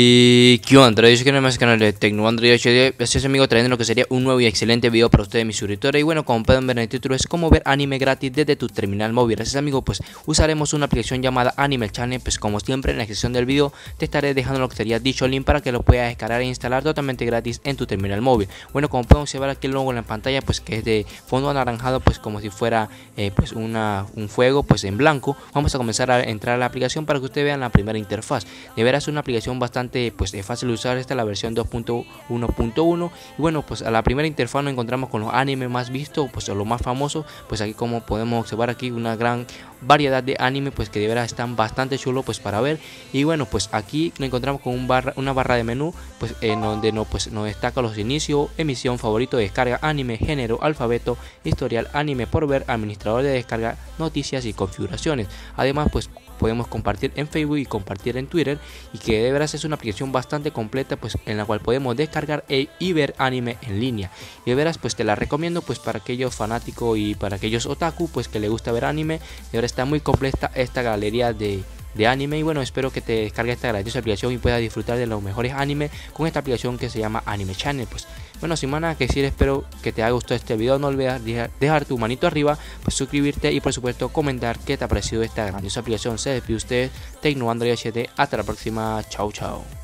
Y qué onda, yo soy que no más canal de Tecno Android HD, este es amigo trayendo lo que sería un nuevo y excelente video para ustedes mis suscriptores y bueno, como pueden ver en el título es como ver anime gratis desde tu terminal móvil, gracias amigo pues usaremos una aplicación llamada Anime Channel, pues como siempre en la descripción del video te estaré dejando lo que sería dicho link para que lo puedas descargar e instalar totalmente gratis en tu terminal móvil. Bueno, como pueden observar aquí el logo en la pantalla pues que es de fondo anaranjado pues como si fuera eh, pues una, un fuego pues en blanco, vamos a comenzar a entrar a la aplicación para que ustedes vean la primera interfaz, de veras es una aplicación bastante pues es fácil de usar. Esta la versión 2.1.1 y bueno pues a la primera interfaz nos encontramos con los animes más vistos pues los más famosos pues aquí como podemos observar aquí una gran variedad de anime pues que de verdad están bastante chulos pues para ver. Y bueno pues aquí nos encontramos con un barra, una barra de menú pues en donde no, pues, nos destaca los inicios emisión favorito descarga anime género alfabeto historial anime por ver administrador de descarga noticias y configuraciones. Además pues podemos compartir en Facebook y compartir en Twitter y que de veras es una aplicación bastante completa pues en la cual podemos descargar e, y ver anime en línea. Y de veras pues te la recomiendo pues para aquellos fanáticos y para aquellos otaku pues que le gusta ver anime de verdad está muy completa esta galería de de anime y bueno espero que te descargues esta grandiosa aplicación y puedas disfrutar de los mejores animes con esta aplicación que se llama Anime Channel pues. Bueno sin más nada que decir espero que te haya gustado este video. No olvides dejar, tu manito arriba pues suscribirte y por supuesto comentar qué te ha parecido esta grandiosa aplicación. Se despide usted Tecno Android 7 hasta la próxima. Chao chao